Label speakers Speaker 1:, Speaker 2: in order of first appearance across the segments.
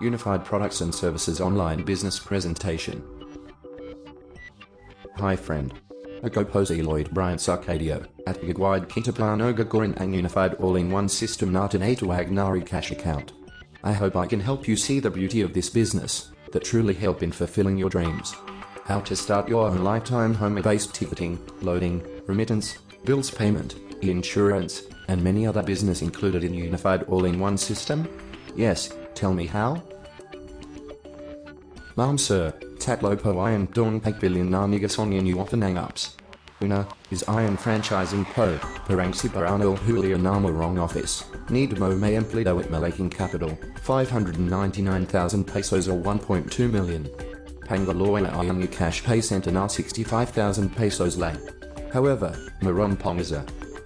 Speaker 1: Unified Products and Services Online Business Presentation. Hi friend. Agopos Eloyd Bryant Sarcadio, at Gagwide Kitaplano Gagorin and Unified All-in-One System Natanatu Agnari Cash Account. I hope I can help you see the beauty of this business, that truly help in fulfilling your dreams. How to start your own lifetime home-based ticketing, loading, remittance, bills payment, insurance, and many other business included in Unified All-in-One System? Yes, tell me how? Mom sir, Tatlopo Iron Dawn Pek Billion Nanigasonian you often hang ups. Una, is Iron Franchising Po, Parangsi Paranil Hulia Nama Wrong Office, Need Mo May Emplido at Malaking Capital, 599,000 pesos or 1.2 million. Pangaloya Iron Cash Pay Center na 65,000 pesos lang. However, Maron Pongaza,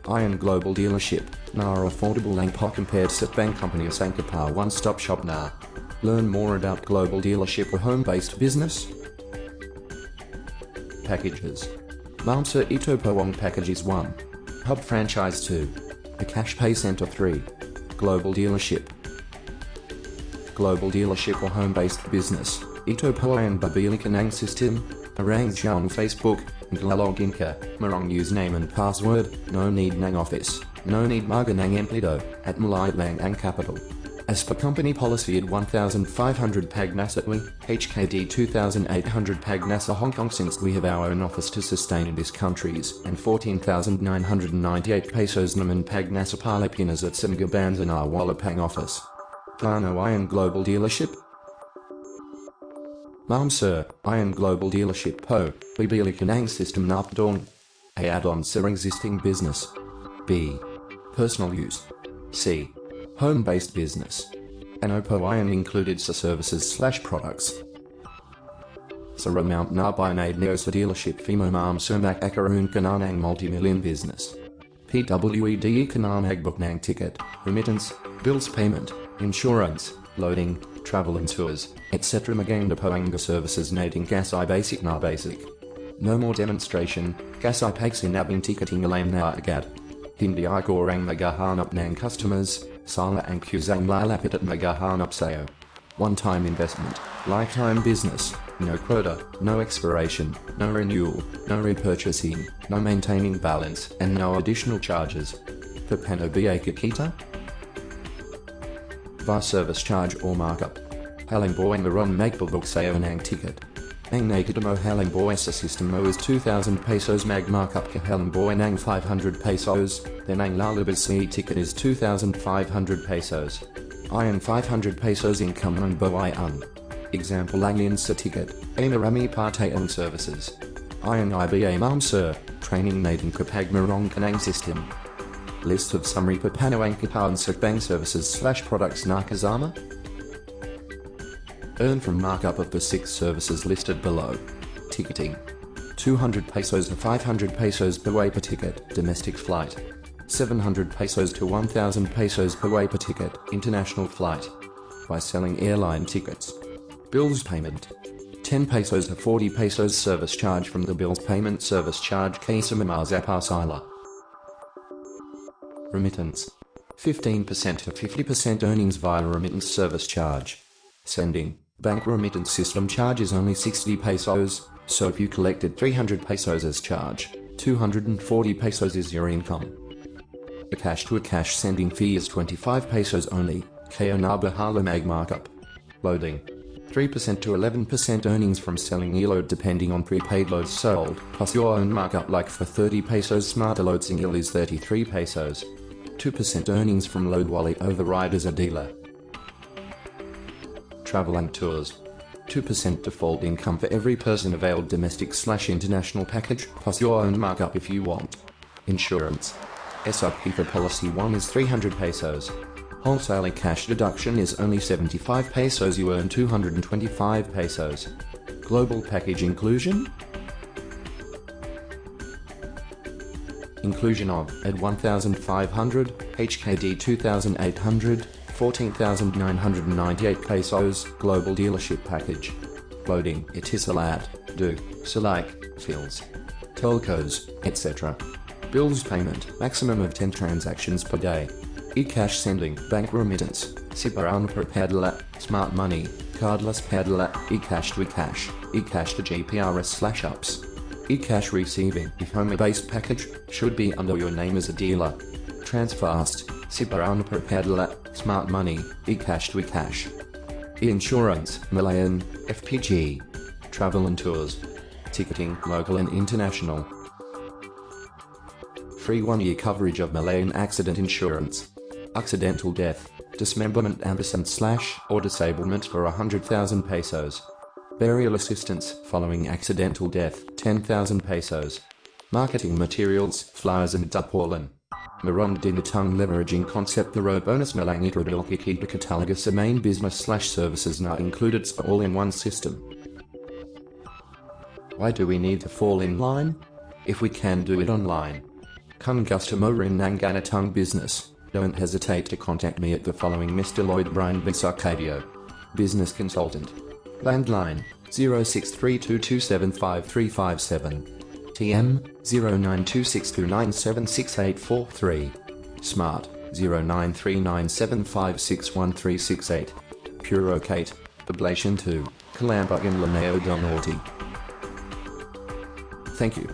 Speaker 1: Iron Global Dealership, na affordable po compared sa bank company Sankapar One Stop Shop na. Learn more about global dealership or home-based business. Packages. Mamsa Ito Powong Packages 1. Hub Franchise 2. The Cash Pay Center 3. Global Dealership. Global Dealership or Home-Based Business. Ito Powong Babili Kanang System. Arrange Xiong Facebook. Glalog Inca. Marong username and password. No need Nang Office. No need Maganang Emplido. At Malay Lang and Capital. As per company policy at 1,500 Pagnasatwi, HKD 2,800 Pagnasa Hong Kong since we have our own office to sustain in these countries, and 14,998 pesos Naman Pagnasa Palapinas at Simgabans in our Wallapang office. Plano Iron Global Dealership? Mom sir, I am Global Dealership Po, Bibili Kanang System Napdong. A add-on sir existing business. B. Personal use. C home-based business. And Oppo Iron included sa services slash products. Sir Mount na binade neo sa dealership Fimo Mam Sumac Akaroon Kananang multi-million business. PWED book nang ticket, remittance, bills payment, insurance, loading, travel and tours, etc. Maganda Poanga services nading gas I basic na basic. No more demonstration, gas I pakes in nabing ticketing alam na agad. Hindi I gorang magahanap nang customers, Sala and Kuzang Lalapit at Magahanap Sayo. One-time investment, lifetime business, no quota, no expiration, no renewal, no repurchasing, no maintaining balance, and no additional charges. For Panobia Kikita? VAR service charge or markup. Halimboy Maron Magbabuk Sayo Nang ticket. Ang Nakadamo Halimboy system mo is 2,000 pesos mag markup ka Halimboy Nang 500 pesos, then Ang Lalabas C ticket is 2,500 pesos. Iron 500 pesos income on Boy Un. Example Anglian sa ticket, Amarami Parte on services. Iron IBA Mam Sir, training Nathan Kapag Marong Kanang system. List of summary Papano Ankapan Bank services slash products Nakazama? Earn from markup of the six services listed below. Ticketing. 200 pesos to 500 pesos per way per ticket, domestic flight. 700 pesos to 1000 pesos per way per ticket, international flight. By selling airline tickets. Bills payment. 10 pesos to 40 pesos service charge from the bills payment service charge Kesa Zapasila. Remittance. 15% to 50% earnings via remittance service charge. Sending. Bank remittance system charges only 60 pesos, so if you collected 300 pesos as charge, 240 pesos is your income. A cash to a cash sending fee is 25 pesos only, Kayonaba Halamag markup. Loading. 3% to 11% earnings from selling e-load depending on prepaid loads sold, plus your own markup like for 30 pesos smarter load single is 33 pesos. 2% earnings from load wallet override as a dealer travel and tours. 2% default income for every person availed domestic slash international package, plus your own markup if you want. Insurance. SRP for policy 1 is 300 pesos. Wholesale cash deduction is only 75 pesos you earn 225 pesos. Global package inclusion? Inclusion of at 1500, HKD 2800, 14,998 pesos global dealership package. Loading Etisalat, Do, Selike, Fields, Telcos, etc. Bills payment, maximum of 10 transactions per day. E-cash sending, bank remittance, Sibaran per peddler, smart money, cardless peddler, eCash to eCash, eCash to GPRS slash ups. eCash receiving if home based package should be under your name as a dealer. Transfast, Sibaran per smart money, eCash to eCash. E-insurance, Malayan, FPG. Travel and tours. Ticketing, local and international. Free one-year coverage of Malayan accident insurance. Accidental death, dismemberment ampersand slash or disablement for 100,000 pesos. Burial assistance following accidental death, 10,000 pesos. Marketing materials, flyers and tarpaulin. Maron dinatang leveraging concept the row bonus melang itrodil kiki catalogus sa main business slash services not included for all in one system. Why do we need to fall in line? If we can do it online. Kung customer in Nanganatang business, don't hesitate to contact me at the following Mr. Lloyd Bryan Bisarcadio. Business consultant. Landline 0632275357. TM 092629766843. Smart 093975613668. Purocate, Ablation 2, Calamba in Laneo Del Thank you.